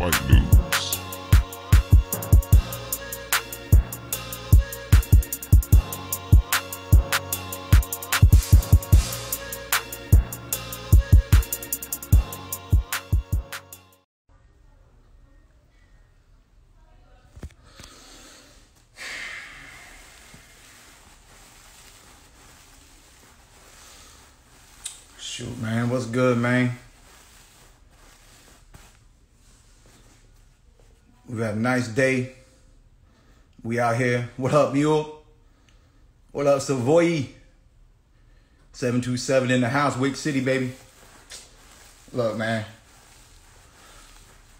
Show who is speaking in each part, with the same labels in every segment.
Speaker 1: Shoot, man, what's good, man? We got a nice day. We out here. What up, Mule? What up, Savoy? 727 in the house, Wick City, baby. Look, man.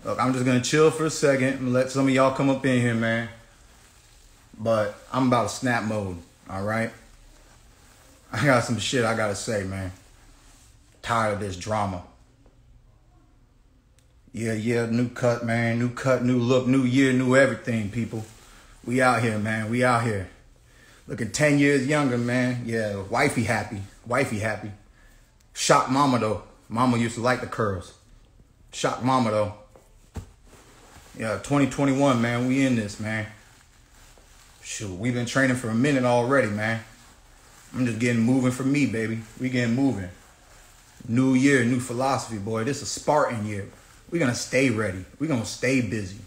Speaker 1: Look, I'm just gonna chill for a second and let some of y'all come up in here, man. But I'm about to snap mode, all right? I got some shit I gotta say, man. Tired of this drama. Yeah, yeah, new cut, man. New cut, new look, new year, new everything, people. We out here, man. We out here. Looking 10 years younger, man. Yeah, wifey happy. Wifey happy. Shock mama, though. Mama used to like the curls. Shock mama, though. Yeah, 2021, man. We in this, man. Shoot, we've been training for a minute already, man. I'm just getting moving for me, baby. We getting moving. New year, new philosophy, boy. This is Spartan year. We're gonna stay ready. We're gonna stay busy.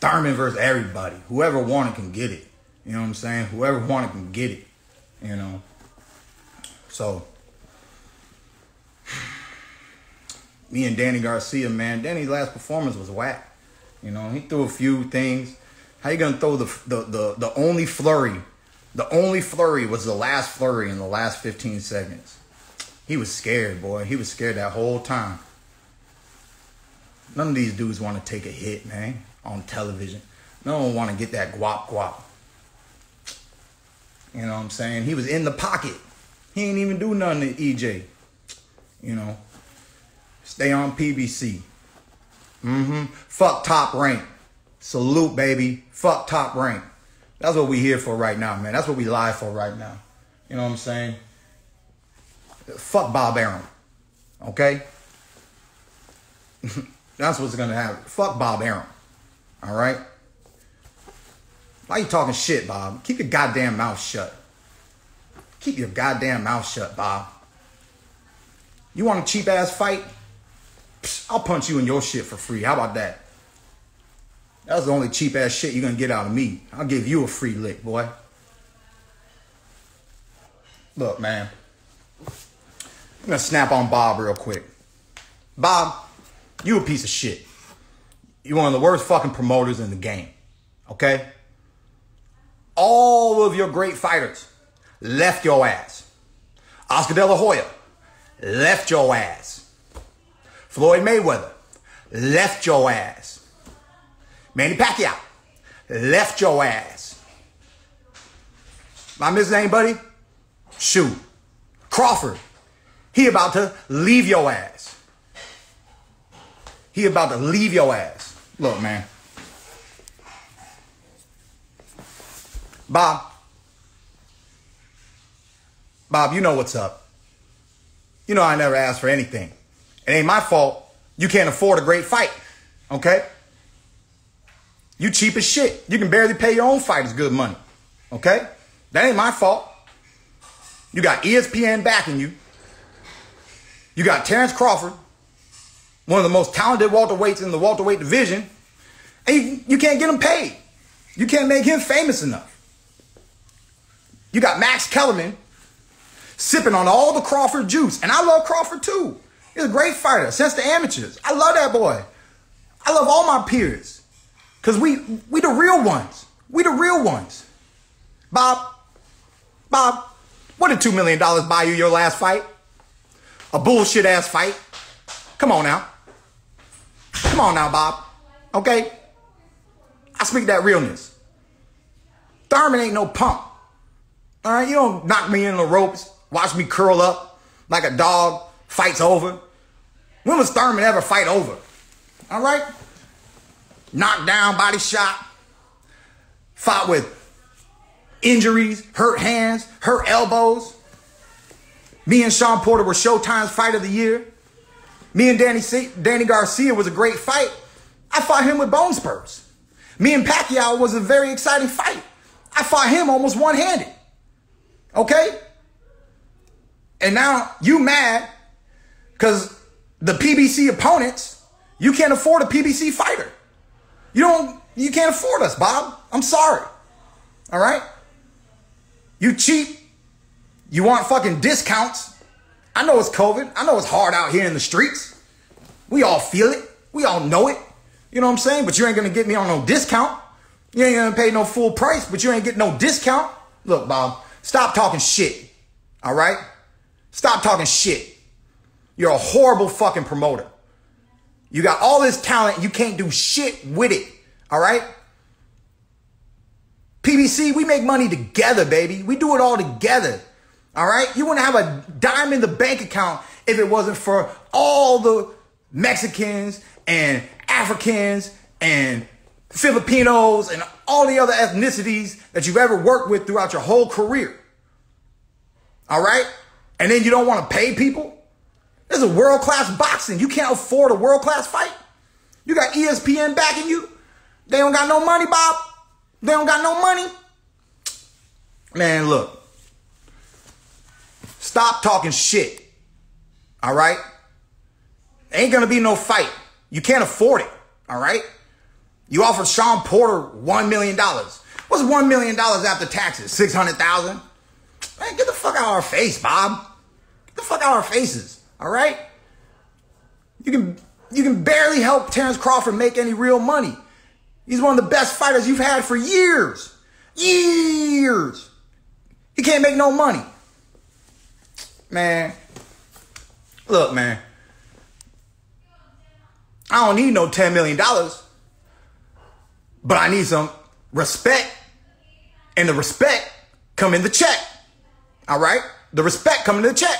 Speaker 1: Thurman versus everybody. Whoever wanted can get it. You know what I'm saying? Whoever wanted can get it. You know. So me and Danny Garcia, man. Danny's last performance was whack. You know, he threw a few things. How you gonna throw the the the, the only flurry? The only flurry was the last flurry in the last 15 seconds. He was scared, boy. He was scared that whole time. None of these dudes want to take a hit, man, on television. No one want to get that guap guap. You know what I'm saying? He was in the pocket. He ain't even do nothing to EJ. You know. Stay on PBC. Mm-hmm. Fuck top rank. Salute, baby. Fuck top rank. That's what we here for right now, man. That's what we live for right now. You know what I'm saying? Fuck Bob Arum. Okay? That's what's gonna happen. Fuck Bob Arum. All right? Why are you talking shit, Bob? Keep your goddamn mouth shut. Keep your goddamn mouth shut, Bob. You want a cheap ass fight? I'll punch you in your shit for free. How about that? That's the only cheap ass shit you're gonna get out of me. I'll give you a free lick, boy. Look, man. I'm gonna snap on Bob real quick. Bob, you a piece of shit. You're one of the worst fucking promoters in the game. Okay? All of your great fighters left your ass. Oscar De La Hoya left your ass. Floyd Mayweather left your ass. Manny Pacquiao left your ass. I missing anybody? Shoot. Crawford, he about to leave your ass. He about to leave your ass. Look, man. Bob. Bob, you know what's up. You know I never asked for anything. It ain't my fault. You can't afford a great fight. Okay? You cheap as shit. You can barely pay your own fighters good money. Okay? That ain't my fault. You got ESPN backing you. You got Terence Crawford, one of the most talented Walter welterweights in the Walter welterweight division, and you, you can't get him paid. You can't make him famous enough. You got Max Kellerman sipping on all the Crawford juice, and I love Crawford too. He's a great fighter since the amateurs. I love that boy. I love all my peers because we we the real ones. We the real ones. Bob, Bob, what did two million dollars buy you your last fight? A bullshit ass fight. Come on now. Come on now, Bob. Okay? I speak that realness. Thurman ain't no pump. All right? You don't knock me in the ropes, watch me curl up like a dog, fight's over. When was Thurman ever fight over? All right? Knocked down, body shot, fought with injuries, hurt hands, hurt elbows. Me and Shawn Porter were Showtime's fight of the year. Me and Danny C- Danny Garcia was a great fight, I fought him with bone spurs. Me and Pacquiao was a very exciting fight. I fought him almost one handed. Okay? And now you mad because the PBC opponents, you can't afford a PBC fighter. You don't, you can't afford us, Bob. I'm sorry. All right? You cheap. You want fucking discounts. I know it's COVID. I know it's hard out here in the streets. We all feel it. We all know it. You know what I'm saying? But you ain't gonna get me on no discount. You ain't gonna pay no full price, but you ain't getting no discount. Look, Bob, stop talking shit. All right? Stop talking shit. You're a horrible fucking promoter. You got all this talent, you can't do shit with it. All right? PBC, we make money together, baby. We do it all together. All right? You wouldn't have a dime in the bank account if it wasn't for all the Mexicans and Africans and Filipinos and all the other ethnicities that you've ever worked with throughout your whole career. All right? And then you don't want to pay people? This is world class boxing. You can't afford a world class fight. You got ESPN backing you. They don't got no money, Bob. They don't got no money. Man, look. Stop talking shit. All right? Ain't gonna be no fight. You can't afford it. All right? You offered Shawn Porter $1 million. What's $1 million after taxes? 600000 Man, get the fuck out of our face, Bob. Get the fuck out of our faces. All right? You can you can barely help Terence Crawford make any real money. He's one of the best fighters you've had for years. Years. He can't make no money. Man. Look, man. I don't need no $10 million. But I need some respect. And the respect come in the check. All right? The respect come in the check.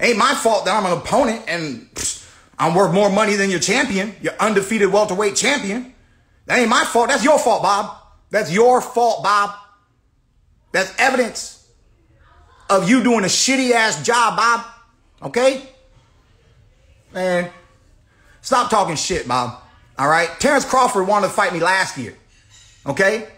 Speaker 1: Ain't my fault that I'm an opponent and psh, I'm worth more money than your champion, your undefeated welterweight champion. That ain't my fault. That's your fault, Bob. That's your fault, Bob. That's evidence of you doing a shitty ass job, Bob. Okay? Man, stop talking shit, Bob. All right? Terence Crawford wanted to fight me last year. Okay?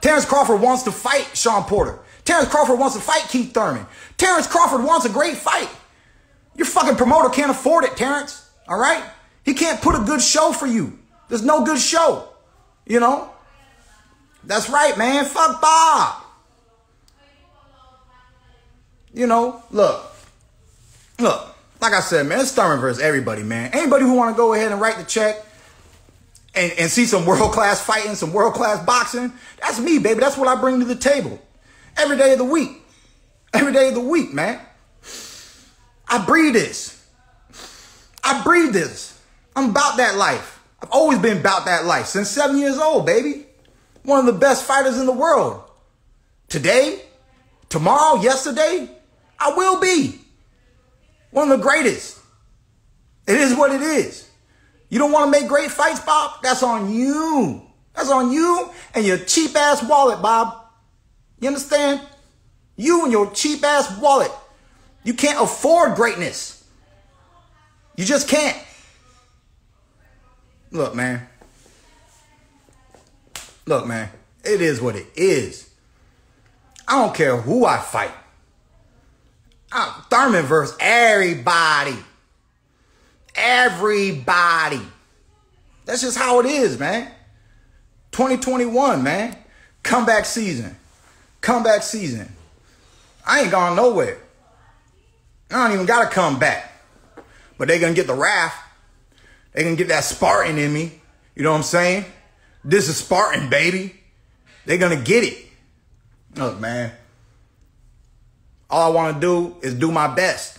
Speaker 1: Terence Crawford wants to fight Shawn Porter. Terence Crawford wants to fight Keith Thurman. Terence Crawford wants a great fight. Your fucking promoter can't afford it, Terence. All right? He can't put a good show for you. There's no good show. You know? That's right, man. Fuck Bob. You know, look. Look, like I said, man, it's Thurman versus everybody, man. Anybody who want to go ahead and write the check and, and see some world-class fighting, some world-class boxing, that's me, baby. That's what I bring to the table. Every day of the week. Every day of the week, man. I breathe this. I breathe this. I'm about that life. I've always been about that life since seven years old, baby. One of the best fighters in the world. Today, tomorrow, yesterday, I will be. One of the greatest. It is what it is. You don't want to make great fights, Bob? That's on you. That's on you and your cheap ass wallet, Bob. You understand? You and your cheap ass wallet. You can't afford greatness. You just can't. Look, man. Look, man. It is what it is. I don't care who I fight. I'm Thurman versus everybody. Everybody. That's just how it is, man. 2021, man. Comeback season comeback season. I ain't gone nowhere. I don't even gotta come back. But they gonna get the wrath. They gonna get that Spartan in me. You know what I'm saying? This is Spartan, baby. They gonna get it. Look, man. All I wanna do is do my best.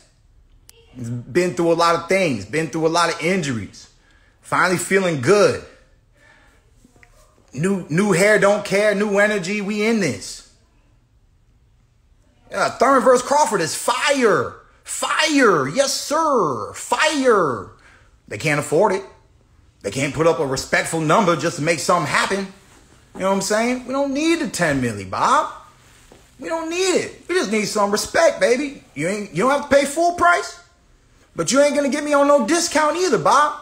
Speaker 1: Been through a lot of things, been through a lot of injuries. Finally feeling good. New new hair don't care, new energy, we in this. Yeah, Thurman versus Crawford is fire. Fire. Yes, sir. Fire. They can't afford it. They can't put up a respectful number just to make something happen. You know what I'm saying? We don't need the 10 milli, Bob. We don't need it. We just need some respect, baby. You ain't you don't have to pay full price. But you ain't gonna get me on no discount either, Bob.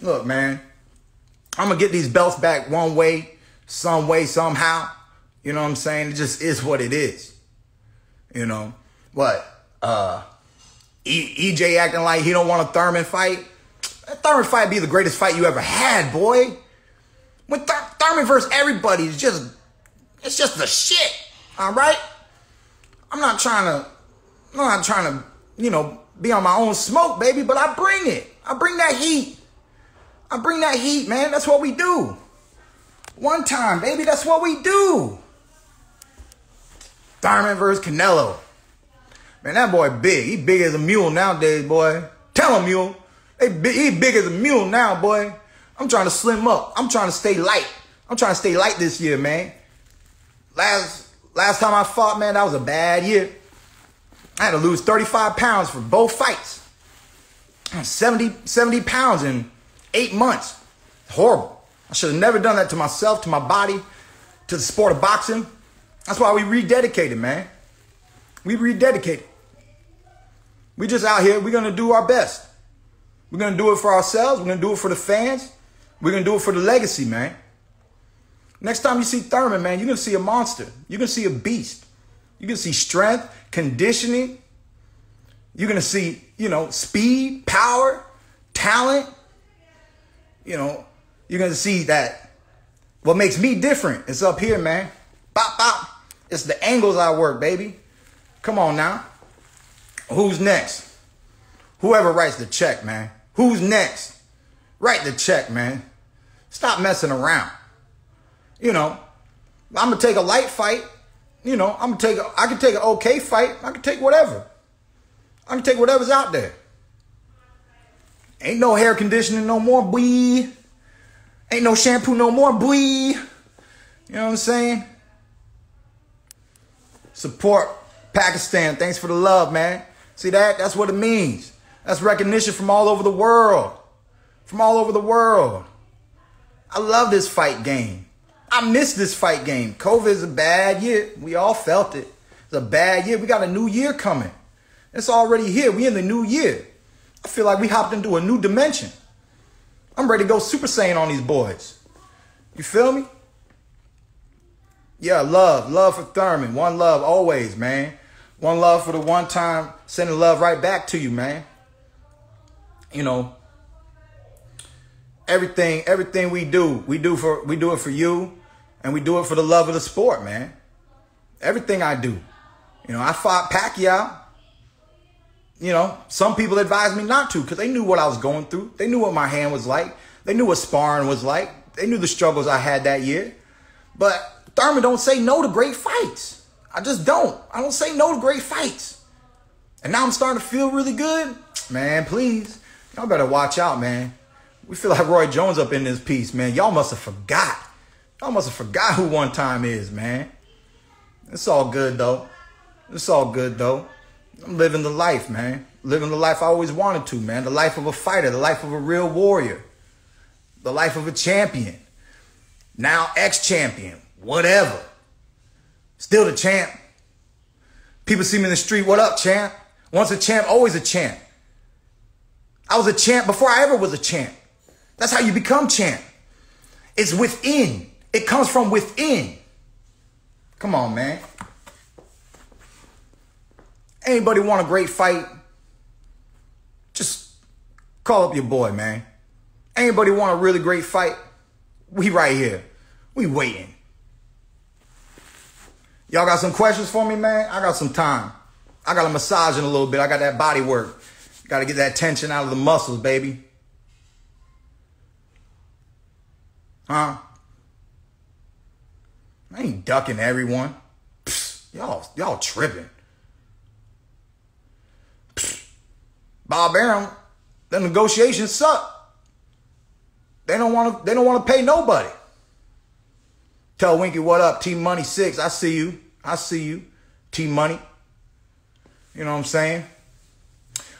Speaker 1: look, man, I'm gonna get these belts back one way, some way, somehow. You know what I'm saying? It just is what it is. You know what? Uh, e- EJ acting like he don't want a Thurman fight. That Thurman fight be the greatest fight you ever had, boy. When Th- Thurman versus everybody is just, it's just the shit. All right. I'm not trying to, I'm not trying to, you know, be on my own smoke, baby. But I bring it. I bring that heat. I bring that heat, man. That's what we do. One time, baby. That's what we do. Thurman versus Canelo. Man, that boy big. He big as a mule nowadays, boy. Tell him, mule. He big as a mule now, boy. I'm trying to slim up. I'm trying to stay light. I'm trying to stay light this year, man. Last last time I fought, man, that was a bad year. I had to lose 35 pounds for both fights. 70, 70 pounds in eight months. Horrible. I should have never done that to myself, to my body, to the sport of boxing. That's why we rededicated, man. We rededicated. We just out here, we're gonna do our best. We're gonna do it for ourselves, we're gonna do it for the fans, we're gonna do it for the legacy, man. Next time you see Thurman, man, you're gonna see a monster. You're gonna see a beast. You're gonna see strength, conditioning. You're gonna see, you know, speed, power, talent. You know, you're gonna see that what makes me different is up here, man. Bop, bop. It's the angles I work, baby. Come on now. Who's next? Whoever writes the check, man. Who's next? Write the check, man. Stop messing around. You know, I'm gonna take a light fight. You know, I'm gonna take. A, I can take an okay fight. I can take whatever. I can take whatever's out there. Ain't no hair conditioning no more, boy. Ain't no shampoo no more, boy. You know what I'm saying? Support Pakistan. Thanks for the love, man. See that? That's what it means. That's recognition from all over the world. From all over the world. I love this fight game. I miss this fight game. COVID is a bad year. We all felt it. It's a bad year. We got a new year coming. It's already here. We in the new year. I feel like we hopped into a new dimension. I'm ready to go Super Saiyan on these boys. You feel me? Yeah, love. Love for Thurman. One love always, man. One love for the one time sending love right back to you, man. You know, everything everything we do, we do for we do it for you and we do it for the love of the sport, man. Everything I do. You know, I fought Pacquiao. You know, some people advised me not to because they knew what I was going through. They knew what my hand was like. They knew what sparring was like. They knew the struggles I had that year. But Thurman don't say no to great fights. I just don't. I don't say no to great fights. And now I'm starting to feel really good. Man, please. Y'all better watch out, man. We feel like Roy Jones up in this piece, man. Y'all must have forgot. Must have forgot who one time is, man. It's all good though. It's all good though. I'm living the life, man. Living the life I always wanted to, man. The life of a fighter, the life of a real warrior, the life of a champion. Now ex champion, whatever. Still the champ. People see me in the street, what up, champ? Once a champ, always a champ. I was a champ before I ever was a champ. That's how you become champ. It's within. It comes from within. Come on, man. Anybody want a great fight? Just call up your boy, man. Anybody want a really great fight? We right here. We waiting. Y'all got some questions for me, man? I got some time. I got a massage in a little bit. I got that body work. Got to get that tension out of the muscles, baby. Huh? I ain't ducking everyone. Psst, y'all, y'all tripping. Psst. Bob Arum, the negotiations suck. They don't want to. They don't want to pay nobody. Tell Winky what up, T Money Six. I see you. I see you, T Money. You know what I'm saying?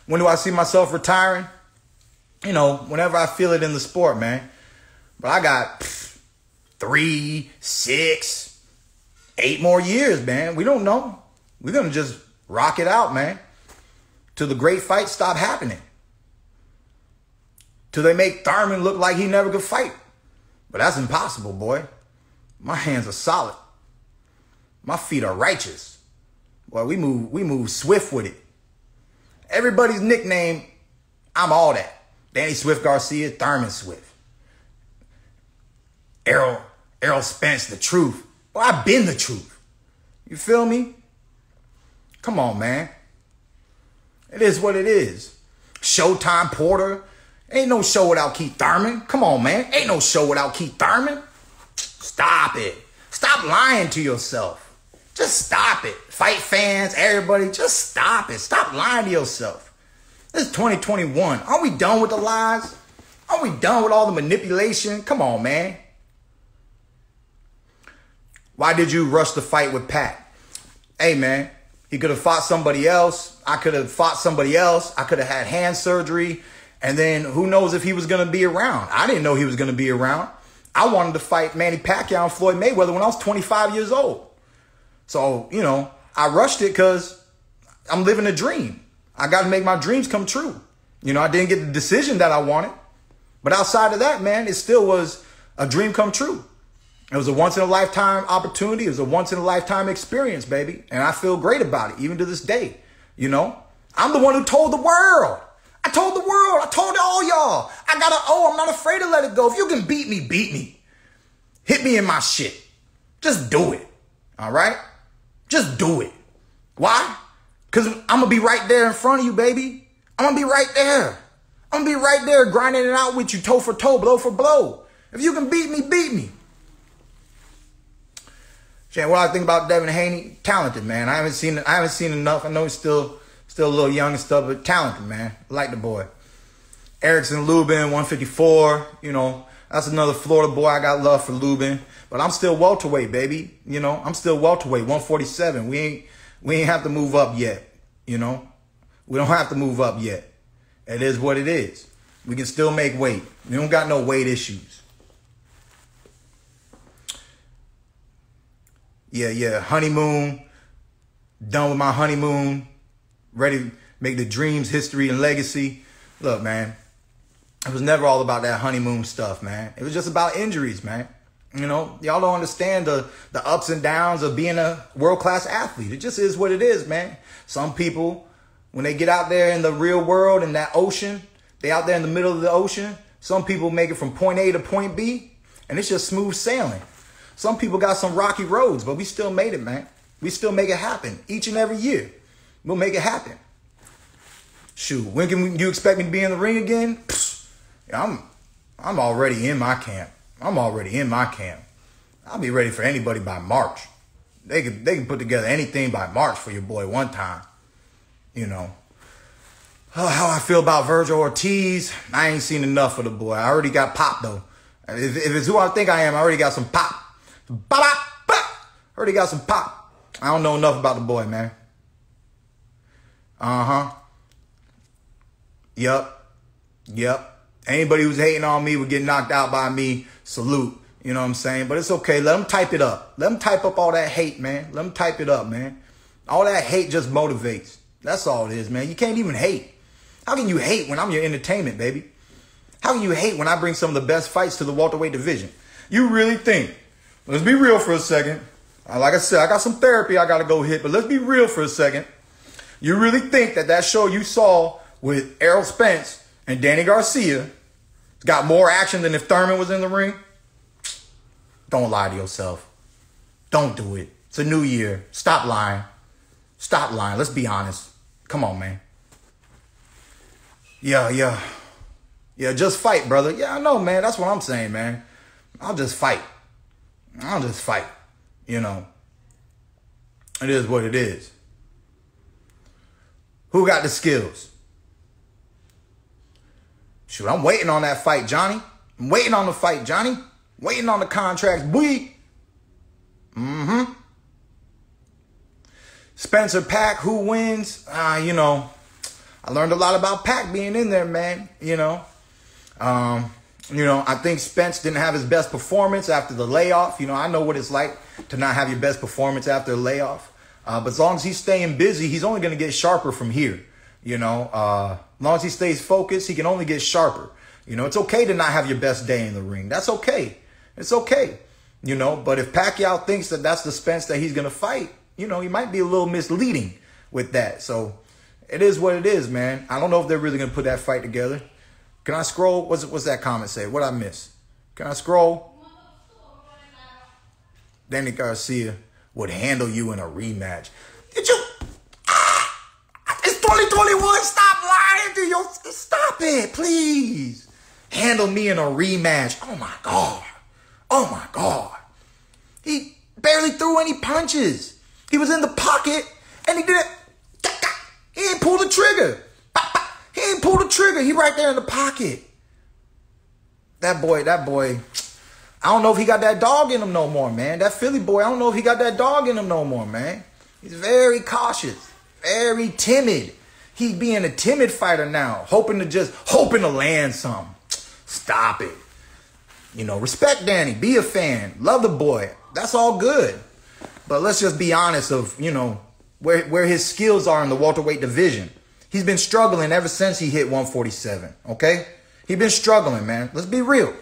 Speaker 1: When do I see myself retiring? You know, whenever I feel it in the sport, man. But I got three, six, eight more years, man. We don't know. We're gonna just rock it out, man. Till the great fights stop happening. till they make Thurman look like he never could fight. But that's impossible, boy. My hands are solid. My feet are righteous. Boy, we move, we move swift with it. Everybody's nickname, I'm all that. Danny Swift Garcia, Thurman Swift. Errol, Errol Spence, the truth. Well, I've been the truth. You feel me? Come on, man. It is what it is. Showtime Porter. Ain't no show without Keith Thurman. Come on, man. Ain't no show without Keith Thurman. Stop it. Stop lying to yourself. Just stop it. Fight fans, everybody, just stop it. Stop lying to yourself. This is 2021. Are we done with the lies? Are we done with all the manipulation? Come on, man. Why did you rush the fight with Pac? Hey, man, he could have fought somebody else. I could have fought somebody else. I could have had hand surgery. And then who knows if he was going to be around. I didn't know he was going to be around. I wanted to fight Manny Pacquiao and Floyd Mayweather when I was 25 years old. So, you know, I rushed it because I'm living a dream. I got to make my dreams come true. You know, I didn't get the decision that I wanted. But outside of that, man, it still was a dream come true. It was a once in a lifetime opportunity. It was a once in a lifetime experience, baby. And I feel great about it, even to this day. You know, I'm the one who told the world. I told the world. I told all y'all. I got to, oh, I'm not afraid to let it go. If you can beat me, beat me. Hit me in my shit. Just do it. All right? Just do it. Why? Because I'm to be right there in front of you, baby. I'm to be right there. I'm to be right there grinding it out with you, toe for toe, blow for blow. If you can beat me, beat me. Shane, what I think about Devin Haney? Talented, man. I haven't seen I haven't seen enough. I know he's still still a little young and stuff, but talented, man. Like the boy. Erickson Lubin, 154. You know, that's another Florida boy. I got love for Lubin. But I'm still welterweight, baby. You know, I'm still welterweight, 147. We ain't we ain't have to move up yet. You know, we don't have to move up yet. It is what it is. We can still make weight. We don't got no weight issues. Yeah, yeah. Honeymoon. Done with my honeymoon. Ready to make the dreams, history, and legacy. Look, man. It was never all about that honeymoon stuff, man. It was just about injuries, man. You know, y'all don't understand the, the ups and downs of being a world class athlete. It just is what it is, man. Some people, when they get out there in the real world, in that ocean, they out there in the middle of the ocean. Some people make it from point A to point B, and it's just smooth sailing. Some people got some rocky roads, but we still made it, man. We still make it happen each and every year. We'll make it happen. Shoot, when can you expect me to be in the ring again? I'm, I'm already in my camp. I'm already in my camp. I'll be ready for anybody by March. They can they can put together anything by March for your boy one time. You know. Oh, how I feel about Vergil Ortiz, I ain't seen enough of the boy. I already got pop though. If, if it's who I think I am, I already got some pop. Bop, bop, bop. Already got some pop. I don't know enough about the boy, man. Uh huh. Yep. Yep. Anybody who's hating on me would get knocked out by me salute. You know what I'm saying? But it's okay. Let them type it up. Let them type up all that hate, man. Let them type it up, man. All that hate just motivates. That's all it is, man. You can't even hate. How can you hate when I'm your entertainment, baby? How can you hate when I bring some of the best fights to the welterweight division? You really think? Let's be real for a second. Uh, like I said, I got some therapy I got to go hit, but let's be real for a second. You really think that that show you saw with Errol Spence and Danny Garcia got more action than if Thurman was in the ring? Don't lie to yourself. Don't do it. It's a new year. Stop lying. Stop lying. Let's be honest. Come on, man. Yeah, yeah. Yeah, just fight, brother. Yeah, I know, man. That's what I'm saying, man. I'll just fight. I'll just fight. You know. It is what it is. Who got the skills? Shoot, I'm waiting on that fight, Johnny. I'm waiting on the fight, Johnny. Waiting on the contracts, boy. Mm-hmm. Spencer Pac, who wins? Uh, you know, I learned a lot about Pac being in there, man. You know, um, you know, I think Spence didn't have his best performance after the layoff. You know, I know what it's like to not have your best performance after a layoff. Uh, but as long as he's staying busy, he's only going to get sharper from here. You know, uh, as long as he stays focused, he can only get sharper. You know, it's okay to not have your best day in the ring. That's okay. It's okay. You know, but if Pacquiao thinks that that's the Spence that he's going to fight, you know, he might be a little misleading with that. So it is what it is, man. I don't know if they're really going to put that fight together. Can I scroll? What's, what's that comment say? What I miss? Can I scroll? Danny Garcia would handle you in a rematch. Did you? Ah, it's 2021. Stop lying to your. Stop it, please. Handle me in a rematch. Oh my God. Oh my God. He barely threw any punches. He was in the pocket and he didn't. He ain't pulled the trigger. He ain't pulled the trigger. He right there in the pocket. That boy, that boy, I don't know if he got that dog in him no more, man. That Philly boy, I don't know if he got that dog in him no more, man. He's very cautious, very timid. He being a timid fighter now, hoping to just, hoping to land some. Stop it. You know, respect Danny, be a fan, love the boy. That's all good. But let's just be honest of, you know, where, where his skills are in the welterweight division. He's been struggling ever since he hit 147, okay? He's been struggling, man. Let's be real.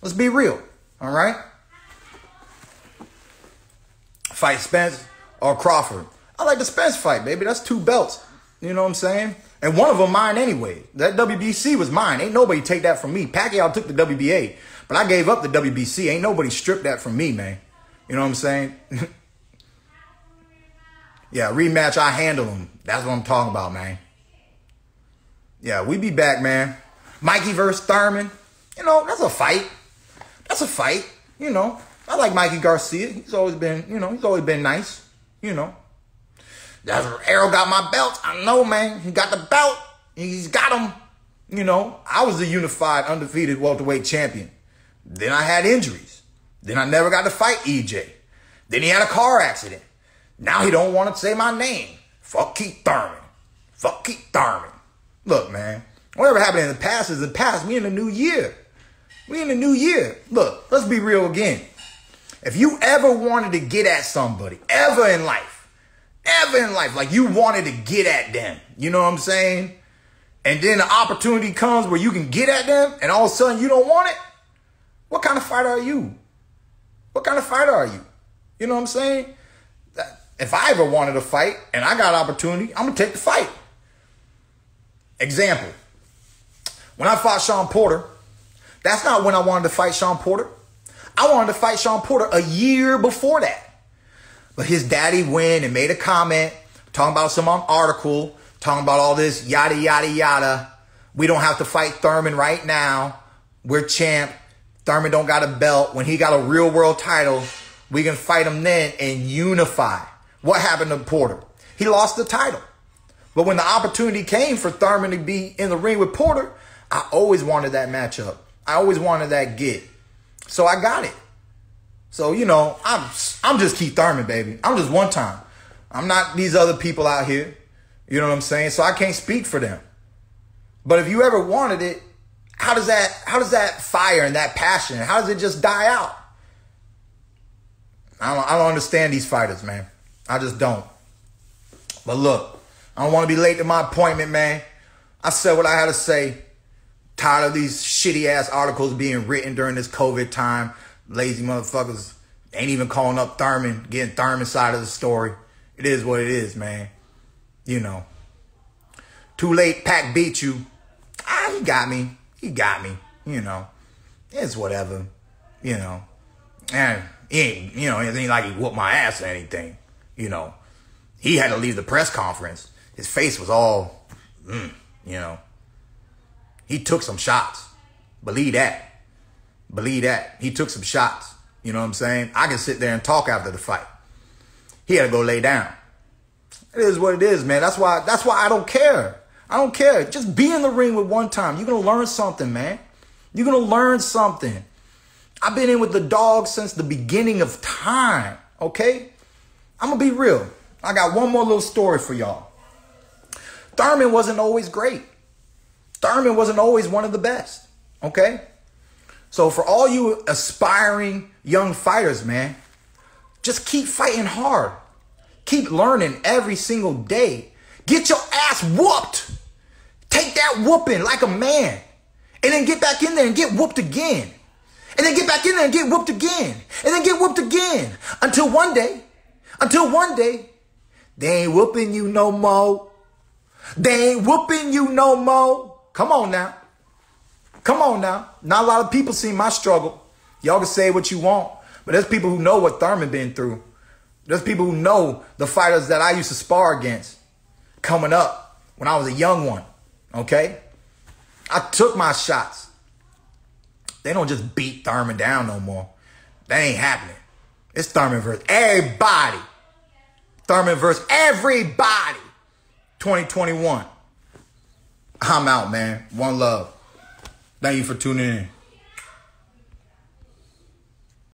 Speaker 1: Let's be real. All right? Fight Spence or Crawford. I like the Spence fight, baby. That's two belts. You know what I'm saying? And one of them mine anyway. That WBC was mine. Ain't nobody take that from me. Pacquiao took the WBA, but I gave up the WBC. Ain't nobody stripped that from me, man. You know what I'm saying? yeah, rematch, I handle them. That's what I'm talking about, man. Yeah, we be back, man. Mikey versus Thurman. You know, that's a fight. That's a fight. You know, I like Mikey Garcia. He's always been, you know, he's always been nice. You know, that's Errol got my belt. I know, man. He got the belt. He's got him. You know, I was the unified, undefeated welterweight champion. Then I had injuries. Then I never got to fight EJ. Then he had a car accident. Now he don't want to say my name. Fuck Keith Thurman. Fuck Keith Thurman. Look, man. Whatever happened in the past is the past. We in the new year. We in the new year. Look, let's be real again. If you ever wanted to get at somebody, ever in life, ever in life, like you wanted to get at them, you know what I'm saying? And then the opportunity comes where you can get at them and all of a sudden you don't want it. What kind of fighter are you? What kind of fighter are you? You know what I'm saying? If I ever wanted to fight and I got opportunity, I'm gonna take the fight. Example. When I fought Shawn Porter, that's not when I wanted to fight Shawn Porter. I wanted to fight Shawn Porter a year before that. But his daddy went and made a comment talking about some um, article, talking about all this yada, yada, yada. We don't have to fight Thurman right now. We're champ. Thurman don't got a belt. When he got a real world title, we can fight him then and unify. What happened to Porter? He lost the title. But when the opportunity came for Thurman to be in the ring with Porter, I always wanted that matchup. I always wanted that get. So I got it. So, you know, I'm I'm just Keith Thurman, baby. I'm just one time. I'm not these other people out here. You know what I'm saying? So I can't speak for them. But if you ever wanted it, how does that how does that fire and that passion, how does it just die out? I don't, I don't understand these fighters, man. I just don't. But look, I don't want to be late to my appointment, man. I said what I had to say. Tired of these shitty ass articles being written during this COVID time. Lazy motherfuckers ain't even calling up Thurman, getting Thurman side of the story. It is what it is, man. You know. Too late, Pac beat you. Ah, he got me. He got me. You know. It's whatever. You know. And he ain't, you know, it ain't like he whooped my ass or anything. You know. He had to leave the press conference. His face was all, mm, you know. He took some shots. Believe that. Believe that. He took some shots. You know what I'm saying? I can sit there and talk after the fight. He had to go lay down. It is what it is, man. That's why that's why I don't care. I don't care. Just be in the ring with one time. You're gonna learn something, man. You're gonna learn something. I've been in with the dog since the beginning of time. Okay? I'm gonna be real. I got one more little story for y'all. Thurman wasn't always great. Thurman wasn't always one of the best. Okay? So for all you aspiring young fighters, man, just keep fighting hard. Keep learning every single day. Get your ass whooped. Take that whooping like a man. and then get back in there and get whooped again. And then get back in there and get whooped again. And then get whooped again. Until one day, until one day, they ain't whooping you no more. They ain't whooping you no more. Come on now. Come on now. Not a lot of people see my struggle. Y'all can say what you want, but there's people who know what Thurman been through. There's people who know the fighters that I used to spar against coming up when I was a young one. Okay? I took my shots. They don't just beat Thurman down no more. That ain't happening. It's Thurman versus everybody. Thurman versus everybody. 2021. I'm out, man. One love. Thank you for tuning in.